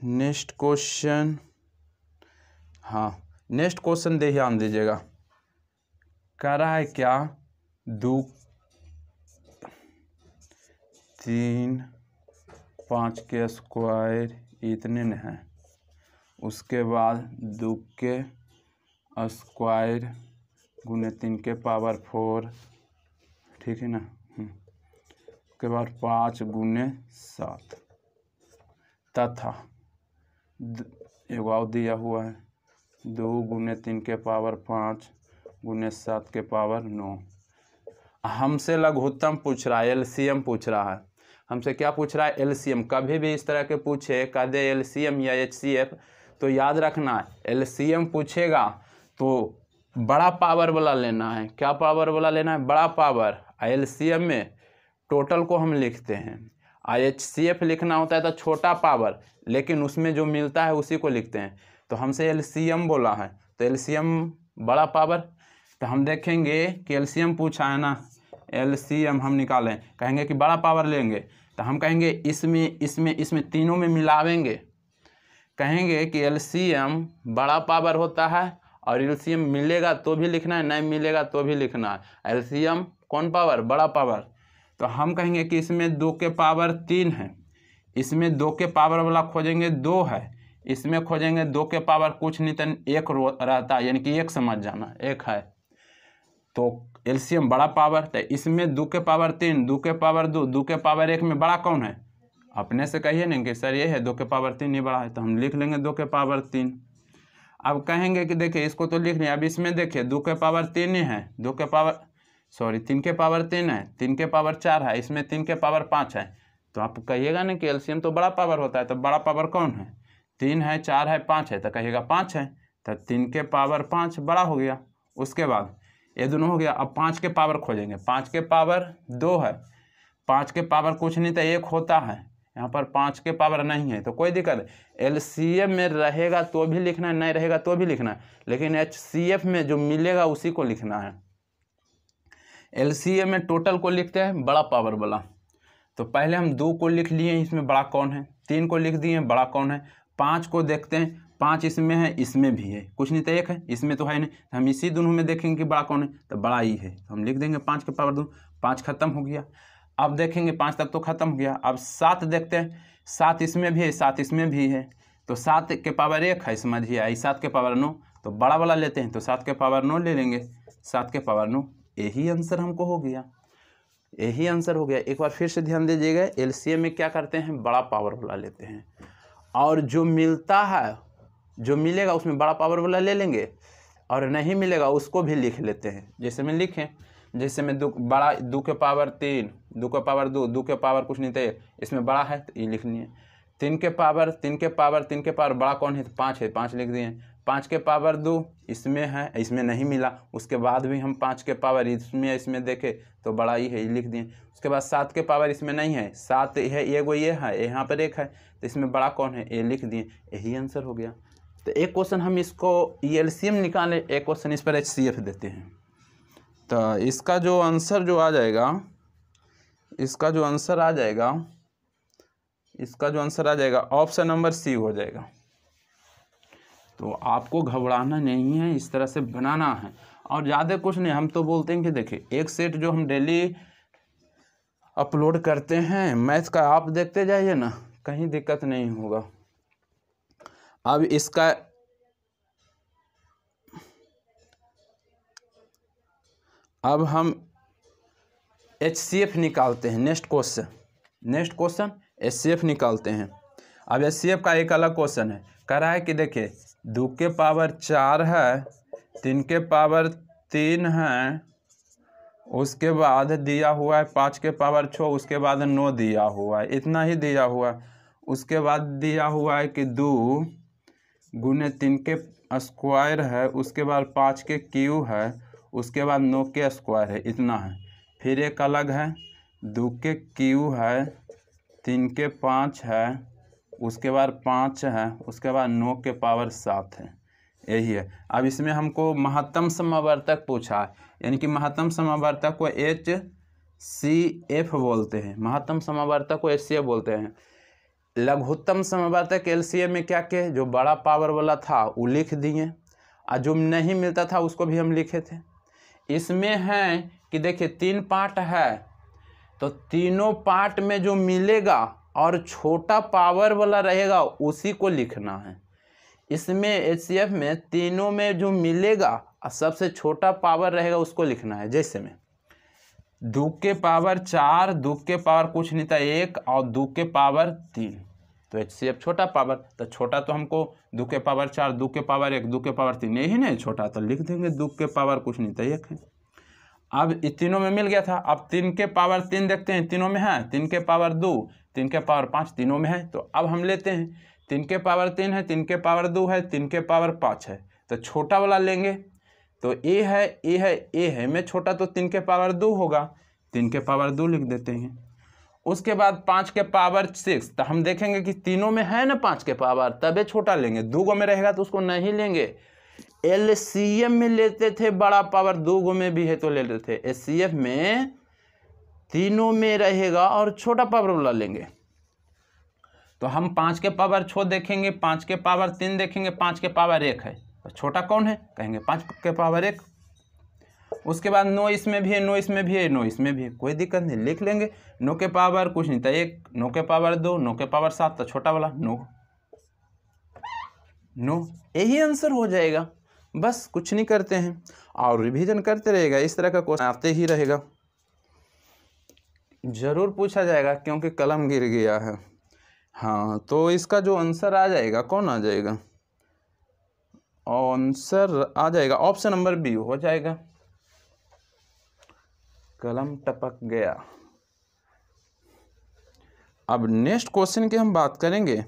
नेक्स्ट क्वेश्चन हाँ नेक्स्ट क्वेश्चन दे ध्यान दीजिएगा। कह रहा है क्या दो, तीन पाँच के स्क्वायर इतने न हैं। उसके बाद दो के स्क्वायर गुने तीन के पावर फोर, ठीक है ना? हम्म। उसके बाद पाँच गुने सात। तथा एक दिया हुआ है। दो गुने तीन के पावर पाँच गुने सात के पावर नौ। हमसे लघुत्तम पूछ रहा है, एलसीएम पूछ रहा है। हमसे क्या पूछ रहा है? एलसीएम। कभी भी इस तरह के पूछे, कह दे एलसीएम या एचसीएफ तो याद रखना, एलसीएम पूछेगा तो बड़ा पावर वाला लेना है। क्या पावर वाला लेना है? बड़ा पावर एल सी एम में टोटल को हम लिखते हैं। आई लिखना होता है तो छोटा पावर लेकिन उसमें जो मिलता है उसी को लिखते हैं। तो हमसे एल सी एम बोला है तो एल सी एम बड़ा पावर तो हम देखेंगे कि एल सी एम पूछा है ना। एल सी एम हम निकालें। कहेंगे कि बड़ा पावर लेंगे तो हम कहेंगे इसमें इसमें इसमें तीनों में मिलावेंगे। कहेंगे कि एल सी एम बड़ा पावर होता है और एलसीएम मिलेगा तो भी लिखना है, नहीं मिलेगा तो भी लिखना है। एलसीएम कौन पावर? बड़ा पावर। तो हम कहेंगे कि इसमें दो के पावर तीन है। इसमें दो के पावर वाला खोजेंगे दो है। इसमें खोजेंगे दो के पावर कुछ नहीं तो एक रहता है, यानी कि एक समझ जाना, एक है। तो एलसीएम बड़ा पावर तो इसमें दो के पावर तीन दो के पावर दो दो के पावर एक में बड़ा कौन है अपने से कहिए नहीं कि सर ये है दो के पावर तीन ही बड़ा है तो हम लिख लेंगे दो के पावर तीन अब कहेंगे कि देखिए इसको तो लिख लिया अब इसमें देखिए दो के पावर तीन ही है दो के पावर सॉरी तीन के पावर तीन है तीन के पावर चार है इसमें तीन के पावर पाँच है तो आप कहिएगा ना कि एलसीएम तो बड़ा पावर होता है तो बड़ा पावर कौन है तीन है चार है पाँच है तो कहिएगा पाँच है तो तीन के पावर पाँच बड़ा हो गया उसके बाद ये दोनों हो गया। अब पाँच के पावर खोजेंगे। पाँच के पावर दो है। पाँच के पावर कुछ नहीं तो एक होता है। यहाँ पर पाँच के पावर नहीं है। तो कोई दिक्कत एल में रहेगा तो भी लिखना है, नहीं रहेगा तो भी लिखना है। लेकिन एच सी एफ़ में जो मिलेगा उसी को लिखना है। एल में टोटल को लिखते हैं, बड़ा पावर वाला। तो पहले हम दो को लिख लिए इसमें बड़ा कौन है? तीन को लिख दिए बड़ा कौन है? पाँच को देखते हैं पाँच इसमें है, इसमें भी है। कुछ नहीं तो एक है, इसमें तो है नहीं। हम इसी दोनों में देखेंगे कि बड़ा कौन है तो बड़ा ही है। तो हम लिख देंगे पाँच के पावर दो, पाँच खत्म हो गया। अब देखेंगे पाँच तक तो खत्म हो गया। अब सात देखते हैं, सात इसमें भी है, सात इसमें भी है। तो सात के पावर एक है समझिए आई सात के पावर नौ तो बड़ा वाला लेते हैं तो सात के पावर नौ ले लेंगे। सात के पावर नौ, यही आंसर हमको हो गया। यही आंसर हो गया। एक बार फिर से ध्यान दीजिएगा एल में क्या करते हैं, बड़ा पावर वाला लेते हैं। और जो मिलता है जो मिलेगा उसमें बड़ा पावर वाला ले लेंगे और नहीं मिलेगा उसको भी लिख लेते हैं। जैसे मैं लिखें, जैसे में दो बड़ा दो के पावर तीन दो के पावर दो दो के पावर कुछ नहीं थे, इसमें बड़ा है तो ये लिखनी है। तीन के पावर तीन के पावर तीन के पावर बड़ा कौन है तो पाँच है, पाँच लिख दिए। पाँच के पावर दो, इसमें है, इसमें नहीं मिला, उसके बाद भी हम पाँच के पावर इसमें इसमें देखे तो बड़ा ही है, ये लिख दिए। उसके बाद सात के पावर इसमें नहीं है, सात है ये वो ये है, यहाँ पर एक है तो इसमें बड़ा कौन है, ये लिख दिए। यही आंसर हो गया। तो एक क्वेश्चन हम इसको ई एल सी एम निकालें, एक क्वेश्चन इस पर एच सी एफ़ देते हैं। तो इसका जो आंसर जो आ जाएगा, इसका जो आंसर आ जाएगा, इसका जो आंसर आ जाएगा, ऑप्शन नंबर सी हो जाएगा। तो आपको घबराना नहीं है, इस तरह से बनाना है। और ज़्यादा कुछ नहीं, हम तो बोलते हैं कि देखिए, एक सेट जो हम डेली अपलोड करते हैं मैथ का आप देखते जाइए ना, कहीं दिक्कत नहीं होगा। अब इसका अब हम एच सी एफ़ निकालते हैं next question. Next question H C F निकालते हैं। अब एच सी एफ़ का एक अलग क्वेश्चन है। कह रहा है कि देखिए, दो के पावर चार है, तीन के पावर तीन है, उसके बाद दिया हुआ है पाँच के पावर छः, उसके बाद नौ दिया हुआ है। इतना ही दिया हुआ है। उसके बाद दिया हुआ है कि दो गुने तीन के स्क्वायर है, उसके बाद पाँच के क्यू है, उसके बाद नौ के स्क्वायर है, इतना है। फिर एक अलग है, दो के क्यू है, तीन के पाँच है, उसके बाद पाँच है, उसके बाद नौ के पावर सात है। यही है। अब इसमें हमको महत्तम समावर्तक पूछा है। यानी कि महत्तम समावर्तक को एच सी एफ़ बोलते हैं। महत्तम समावर्तक को एच सी एफ़ बोलते हैं। लघुत्तम समावर्तक एल सी एम में क्या के जो बड़ा पावर वाला था, वो लिख दिए। और जो नहीं मिलता था, उसको भी हम लिखे थे। इसमें है कि देखिए, तीन पार्ट है। तो तीनों पार्ट में जो मिलेगा और छोटा पावर वाला रहेगा, उसी को लिखना है। इसमें एच में तीनों में जो मिलेगा, और सबसे छोटा पावर रहेगा, उसको लिखना है। जैसे में दो के पावर चार दो के पावर कुछ नहीं था, एक, और दो के पावर तीन। तो एच सी एफ़ छोटा पावर तो छोटा तो हमको दो के पावर चार दो के पावर एक दो के पावर तीन यही नहीं छोटा तो लिख देंगे दो के पावर कुछ नहीं तो एक है अब तीनों में मिल गया था अब तीन के पावर तीन देखते हैं तीनों में है तीन के पावर दो तीन के पावर पाँच तीनों में है तो अब हम लेते हैं तीन के पावर तीन है तीन के पावर दो है तीन के पावर पाँच है तो छोटा वाला लेंगे तो ए है ए है ए है में छोटा तो तीन के पावर दो होगा तीन के पावर दो लिख देते हैं उसके बाद पाँच के पावर सिक्स तो हम देखेंगे कि तीनों में है ना पाँच के पावर, तबे छोटा लेंगे। दो गो में रहेगा तो उसको नहीं लेंगे। एल सी एम में लेते थे बड़ा पावर दो गो में भी है तो ले लेते थे। एस में तीनों में रहेगा और छोटा पावर वाला लेंगे। तो हम पाँच के पावर छो देखेंगे, पाँच के पावर तीन देखेंगे, पाँच के पावर एक है। तो छोटा कौन है? कहेंगे पाँच के पावर एक। उसके बाद नो इसमें भी है, नो इसमें भी है, नो इसमें भी है। कोई दिक्कत नहीं, लिख लेंगे। नो के पावर कुछ नहीं था, एक, नौ के पावर दो, नो के पावर सात तो छोटा वाला, नौ। नो, यही आंसर हो जाएगा। बस कुछ नहीं करते हैं, और रिवीजन करते रहेगा, इस तरह का क्वेश्चन आते ही रहेगा। ज़रूर पूछा जाएगा, क्योंकि कलम गिर गया है। हाँ तो इसका जो आंसर आ जाएगा, कौन आ जाएगा? आंसर आ जाएगा ऑप्शन नंबर बी हो जाएगा। कलम टपक गया। अब नेक्स्ट क्वेश्चन की हम बात करेंगे।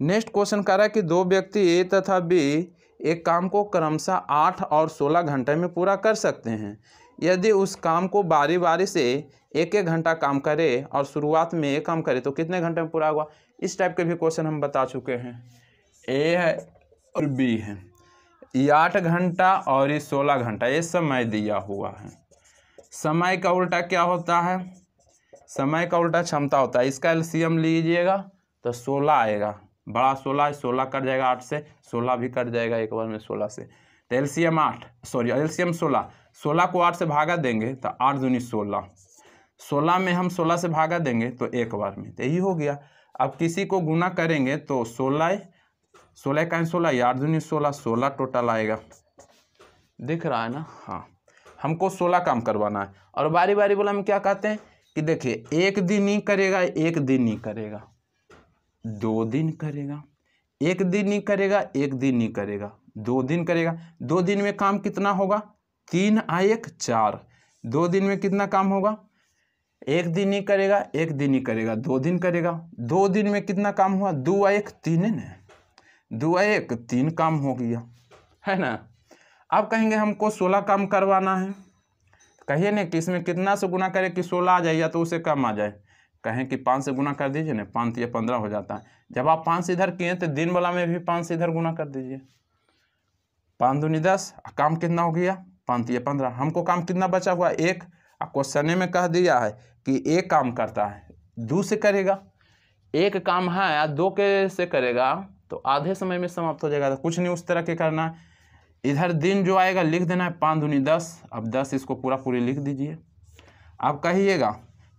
नेक्स्ट क्वेश्चन कह रहा है कि दो व्यक्ति, ए तथा बी, एक काम को क्रमशः आठ और सोलह घंटे में पूरा कर सकते हैं। यदि उस काम को बारी बारी से एक एक घंटा काम करे और शुरुआत में एक काम करे तो कितने घंटे में पूरा हुआ इस टाइप के भी क्वेश्चन हम बता चुके हैं। ए है और बी है। ये आठ घंटा और ये सोलह घंटा, ये समय दिया हुआ है। समय का उल्टा क्या होता है? समय का उल्टा क्षमता होता है। इसका एलसीएम लीजिएगा तो सोलह आएगा। बड़ा सोलह सोलह कट जाएगा आठ से, सोलह भी कट जाएगा एक बार में सोलह से। तो एलसीएम आठ, सॉरी, एलसीएम सोलह। सोलह को आठ से भागा देंगे तो आठ दूनी सोलह। सोलह में हम सोलह से भागा देंगे तो एक बार में। तो यही हो गया। अब किसी को गुना करेंगे तो सोलह सोलह का सोलह, आठ दूनी सोलह सोलह टोटल आएगा। दिख रहा है ना? हाँ। हमको सोलह काम करवाना है। और बारी बारी बोला, हम क्या कहते हैं कि देखिए, एक दिन ही करेगा, एक दिन ही करेगा। दो दिन करेगा, एक दिन ही करेगा, एक दिन ही करेगा। दो दिन करेगा, दो दिन में काम कितना होगा? तीन आ एक चार। दो दिन में कितना काम होगा? एक दिन ही करेगा, एक दिन ही करेगा। दो दिन करेगा, दो दिन में कितना काम हुआ? दो एक तीन है ना। दो एक तीन काम हो गया। है ना? अब कहेंगे हमको सोलह काम करवाना है। कहिए ना कि इसमें कितना से गुना करें कि सोलह आ जाए या तो उसे कम आ जाए। कहें कि पाँच से गुना कर दीजिए ना, पाँच या पंद्रह हो जाता है। जब आप पाँच से इधर किए तो दिन वाला में भी पाँच से इधर गुना कर दीजिए। पाँच दूनी दस काम कितना हो गया? पाँच या पंद्रह। हमको काम कितना बचा हुआ? एक। क्वेश्चन में कह दिया है कि एक काम करता है, दो से करेगा। एक काम है या दो के से करेगा तो आधे समय में समाप्त हो जाएगा। तो कुछ नहीं उस तरह के करना है। इधर दिन जो आएगा लिख देना है पाँच दूनी दस। अब दस इसको पूरा पूरी लिख दीजिए। आप कहिएगा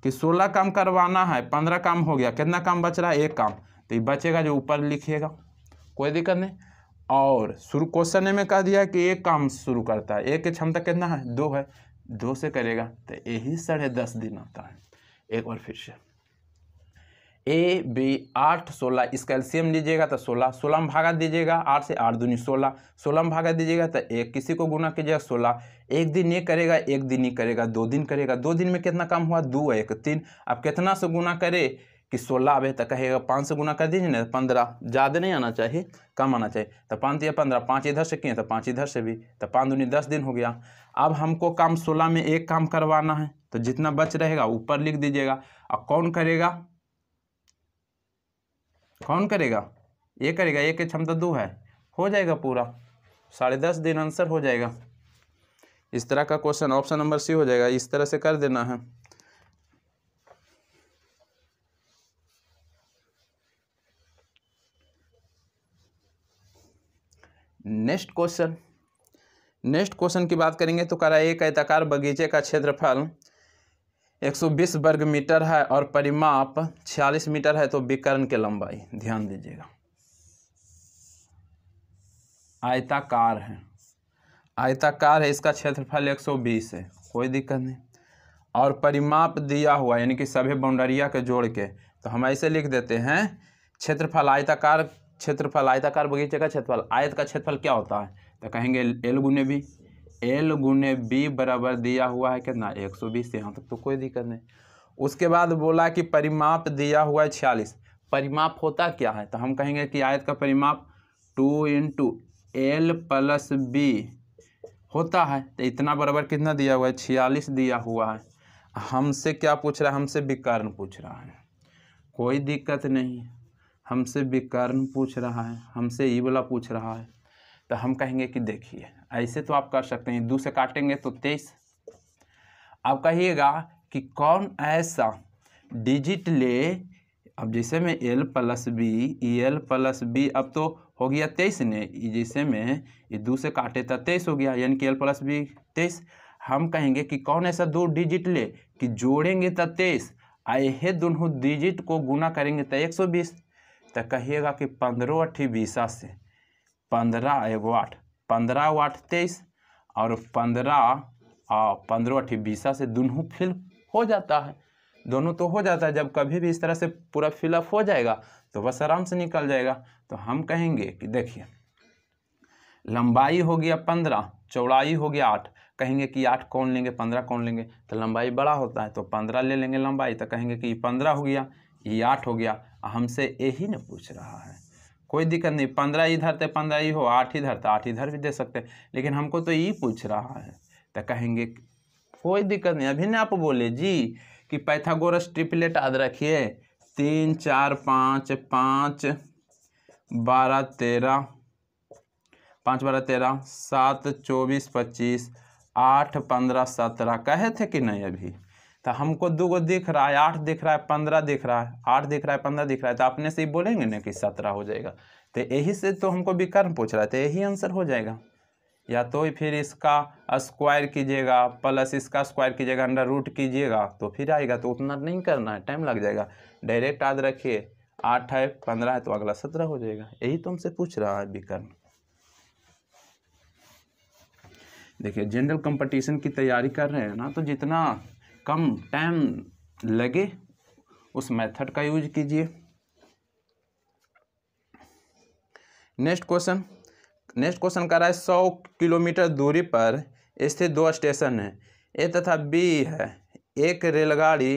कि सोलह काम करवाना है, पंद्रह काम हो गया, कितना काम बच रहा है? एक काम। तो ये बचेगा जो ऊपर लिखिएगा कोई दिक्कत नहीं। और शुरू क्वेश्चन में कह दिया कि एक काम शुरू करता है। एक की क्षमता कितना है? दो है। दो से करेगा। तो यही साढ़े दस दिन आता है। एक बार फिर से। ए बी आठ, सोलह। इसका एल्सियम लीजिएगा तो सोलह। सोलह में भागा दीजिएगा, आठ से आठ दूनी सोलह। सोलह में भागा दीजिएगा तो एक। किसी को गुना कीजिएगा सोलह। एक दिन ये करेगा, एक दिन ही करेगा, दो दिन करेगा। दो दिन में कितना काम हुआ? दो, एक, तीन। अब कितना से गुना करे कि सोलह? आवे तो कहेगा, पाँच से गुना कर दीजिए ना पंद्रह। ज़्यादा नहीं आना चाहिए, कम आना चाहिए। तो पाँच या पंद्रह, पाँच इधर से किए तो पाँच इधर से भी। तो पाँच दूनी दस दिन हो गया। अब हमको काम सोलह में एक काम करवाना है। तो जितना बच रहेगा, ऊपर लिख दीजिएगा। और कौन करेगा? कौन करेगा? ये करेगा एक की क्षमता दो है। हो जाएगा पूरा। साढ़े दस दिन आंसर हो जाएगा। इस तरह का क्वेश्चन ऑप्शन नंबर सी हो जाएगा। इस तरह से कर देना है। Next question. नेक्स्ट क्वेश्चन की बात करेंगे तो करा एक आयताकार बगीचे का क्षेत्रफल। 120 वर्ग मीटर है और परिमाप 46 मीटर है तो विकर्ण की लंबाई, ध्यान दीजिएगा। आयताकार है। आयताकार है, इसका क्षेत्रफल 120 है, कोई दिक्कत नहीं। और परिमाप दिया हुआ, यानी कि सभी बाउंडरिया के जोड़ के तो हम ऐसे लिख देते हैं, क्षेत्रफल आयताकार क्षेत्रफल आयताकार बगीचे का क्षेत्रफल, आयत का क्षेत्रफल क्या होता है? तो कहेंगे एल गुने बी। एल गुने बी बराबर दिया हुआ है कितना? एक सौ बीस यहाँ तक तो कोई दिक्कत नहीं। उसके बाद बोला कि परिमाप दिया हुआ है छियालीस। परिमाप होता क्या है? तो हम कहेंगे कि आयत का परिमाप two into L plus B होता है। तो इतना बराबर कितना दिया हुआ है? छियालीस दिया हुआ है। हमसे क्या पूछ रहा है? हमसे विकर्ण पूछ रहा है। कोई दिक्कत नहीं। हमसे विकर्ण पूछ रहा है। हमसे ई वाला पूछ रहा है। तो हम कहेंगे कि देखिए ऐसे तो आप कर सकते हैं दो से काटेंगे तो तेईस। आप कहिएगा कि कौन ऐसा डिजिट ले, अब जैसे में L plus B L plus B अब तो हो गया तेईस ने, जैसे में ये दो से काटे तो तेईस हो गया, यानी कि एल प्लस बी तेईस। हम कहेंगे कि कौन ऐसा दो डिजिट ले, कि जोड़ेंगे तो तेईस, आए दोनों डिजिट को गुना करेंगे तो एक सौ बीस। तो कहिएगा कि पंद्रह अट्ठी बीसा से पंद्रह एगो आठ। पंद्रह वाट तेईस और पंद्रह पंद्रह अट्ठी बीसा से दोनों फिल हो जाता है। दोनों तो हो जाता है। जब कभी भी इस तरह से पूरा फिलअप हो जाएगा तो बस आराम से निकल जाएगा। तो हम कहेंगे कि देखिए, लंबाई हो गया पंद्रह, चौड़ाई हो गया आठ। कहेंगे कि आठ कौन लेंगे, पंद्रह कौन लेंगे? तो लंबाई बड़ा होता है तो पंद्रह ले लेंगे लंबाई। तो कहेंगे कि पंद्रह हो गया, ये आठ हो गया। हमसे यही न पूछ रहा है। कोई दिक्कत नहीं, पंद्रह इधर तो पंद्रह ही हो, आठ इधर तो आठ इधर भी दे सकते हैं। लेकिन हमको तो यही पूछ रहा है तो कहेंगे कोई दिक्कत नहीं, अभी ना आप बोले, जी, कि पैथागोरस ट्रिपलेट याद रखिए, तीन, चार, पाँच पाँच, बारह, तेरह, पाँच, बारह, तेरह, सात, चौबीस, पच्चीस, आठ, पंद्रह, सत्रह, कहे थे कि नहीं अभी? तो हमको दो गो दिख रहा है, आठ दिख रहा है, पंद्रह दिख रहा है। आठ दिख रहा है, पंद्रह दिख रहा है तो अपने से ही बोलेंगे ना कि सत्रह हो जाएगा। तो यही से तो हमको विकर्ण पूछ रहा है तो यही आंसर हो जाएगा। या तो फिर इसका स्क्वायर कीजिएगा प्लस इसका स्क्वायर कीजिएगा अंडर रूट कीजिएगा तो फिर आएगा तो उतना नहीं करना है टाइम लग जाएगा। डायरेक्ट याद रखिए, आठ है, पंद्रह है तो अगला सत्रह हो जाएगा। यही तो हमसे पूछ रहा है विकर्ण। देखिए जनरल कंपटीशन की तैयारी कर रहे हैं ना तो जितना कम टाइम लगे, उस मेथड का यूज़ कीजिए। Next question. नेक्स्ट क्वेश्चन कर रहा है, सौ किलोमीटर दूरी पर स्थित दो स्टेशन है। ए तथा बी है। एक रेलगाड़ी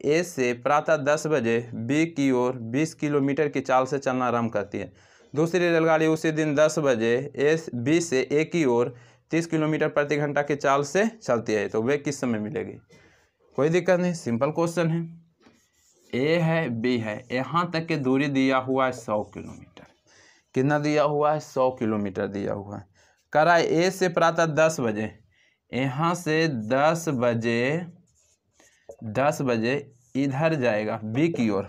ए से प्रातः दस बजे बी की ओर बीस किलोमीटर की चाल से चलना आरंभ करती है। दूसरी रेलगाड़ी उसी दिन दस बजे ए बी से ए की ओर तीस किलोमीटर प्रति घंटा की चाल से चलती है तो वे किस समय मिलेगी? कोई दिक्कत नहीं सिंपल क्वेश्चन है। ए है बी है। यहाँ तक की दूरी दिया हुआ है सौ किलोमीटर। कितना दिया हुआ है? सौ किलोमीटर दिया हुआ है। करा ए से प्रातः दस बजे। यहाँ से दस बजे दस बजे इधर जाएगा बी की ओर।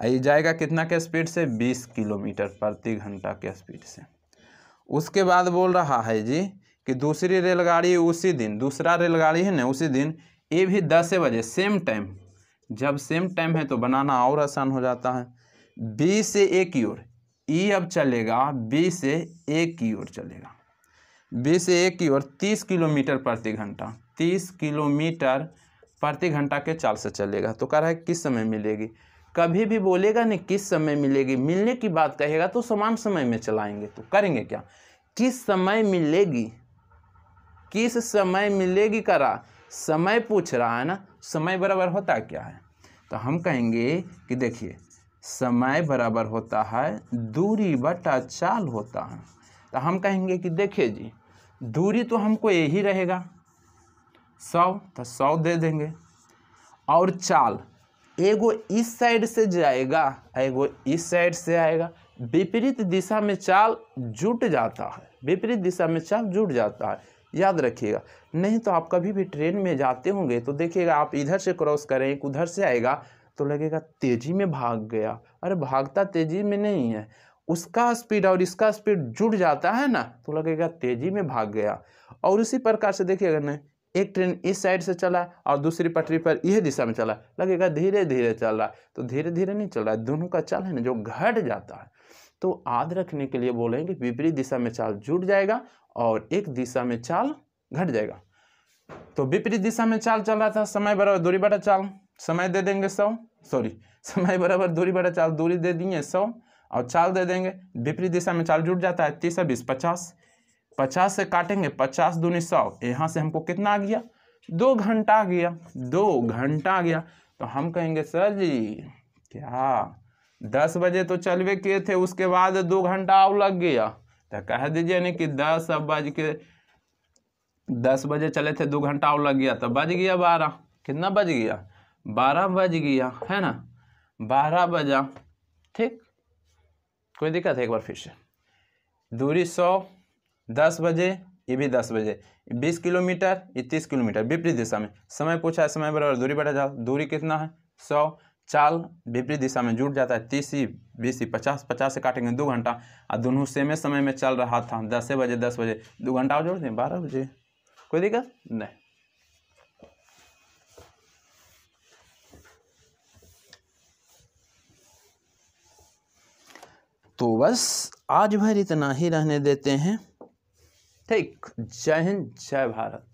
ये जाएगा कितना के स्पीड से? बीस किलोमीटर प्रति घंटा के स्पीड से। उसके बाद बोल रहा है जी कि दूसरी रेलगाड़ी उसी दिन, दूसरा रेलगाड़ी है ना, उसी दिन ये भी दस बजे सेम टाइम जब सेम टाइम है तो बनाना और आसान हो जाता है। बी से ए की ओर। ई अब चलेगा बी से ए की ओर चलेगा। बी से ए की ओर तीस किलोमीटर प्रति घंटा। तीस किलोमीटर प्रति घंटा के चाल से चलेगा। तो कह रहा है, किस समय मिलेगी? कभी भी बोलेगा नहीं, किस समय मिलेगी? मिलने की बात कहेगा तो समान समय में चलाएँगे। तो करेंगे क्या? किस समय मिलेगी? किस समय मिलेगी करा? समय पूछ रहा है ना, समय बराबर होता क्या है? तो हम कहेंगे कि देखिए, समय बराबर होता है, दूरी बटा चाल होता है। तो हम कहेंगे कि देखिए जी, दूरी तो हमको यही रहेगा। सौ तो सौ दे देंगे। और चाल, एगो इस साइड से जाएगा, एगो इस साइड से आएगा। विपरीत दिशा में चाल जुट जाता है, विपरीत दिशा में चाल जुट जाता है। याद रखिएगा। नहीं तो आप कभी भी ट्रेन में जाते होंगे तो देखिएगा, आप इधर से क्रॉस करें, एक उधर से आएगा तो लगेगा तेज़ी में भाग गया। अरे, भागता तेज़ी में नहीं है। उसका स्पीड और इसका स्पीड जुड़ जाता है ना तो लगेगा तेज़ी में भाग गया। और उसी प्रकार से देखिएगा ना एक ट्रेन इस साइड से चला और दूसरी पटरी पर यह दिशा में चला, लगेगा धीरे धीरे चल रहा है। तो धीरे धीरे नहीं चल रहा है, दोनों का चाल है ना, जो घट जाता है। तो आद रखने के लिए बोलेंगे विपरीत दिशा में चाल जुट जाएगा और एक दिशा में चाल घट जाएगा। तो विपरीत दिशा में चाल चल रहा था, समय बराबर दूरी बड़ा चाल, समय दे देंगे सौ सॉरी समय बराबर दूरी बड़ा चाल, दूरी दे दिए सौ, और चाल दे देंगे, विपरीत दिशा में चाल जुट जाता है, तीस बीस, पचास पचास से काटेंगे, पचास दूनी सौ, यहाँ से हमको कितना आ गया? दो घंटा आ गया, दो घंटा आ गया तो हम कहेंगे, सर जी, क्या दस बजे तो चलवे किए थे, उसके बाद दो घंटा और लग गया। तो कह दीजिए नहीं कि दस बज के दस बजे चले थे, दो घंटा और लग गया। तो बज गया बारह। कितना बज गया? बारह बज गया, है ना? बारह बजा, ठीक? कोई दिक्कत है एक बार फिर से? दूरी सौ, दस बजे, ये भी दस बजे। बीस किलोमीटर, ये तीस किलोमीटर, विपरीत दिशा में। समय पूछा है, समय बराबर, दूरी बढ़ा जाओ। दूरी कितना है? सौ। चाल विपरीत दिशा में जुट जाता है। तीस ही, बीस ही, पचास पचास से काटेंगे दो घंटा। और दोनों सेमे समय में चल रहा था। दस बजे दस बजे, दो घंटा और जोड़ दें, बारह बजे। कोई दिक्कत? नहीं। तो बस, आज भर इतना ही रहने देते हैं। ठीक। जय हिंद, जय भारत।